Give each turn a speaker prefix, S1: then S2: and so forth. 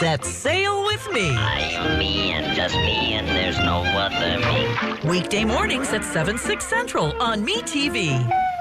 S1: Set sail with me.
S2: I am me and just me, and there's no other me.
S1: Weekday mornings at 7, 6 Central on MeTV. TV.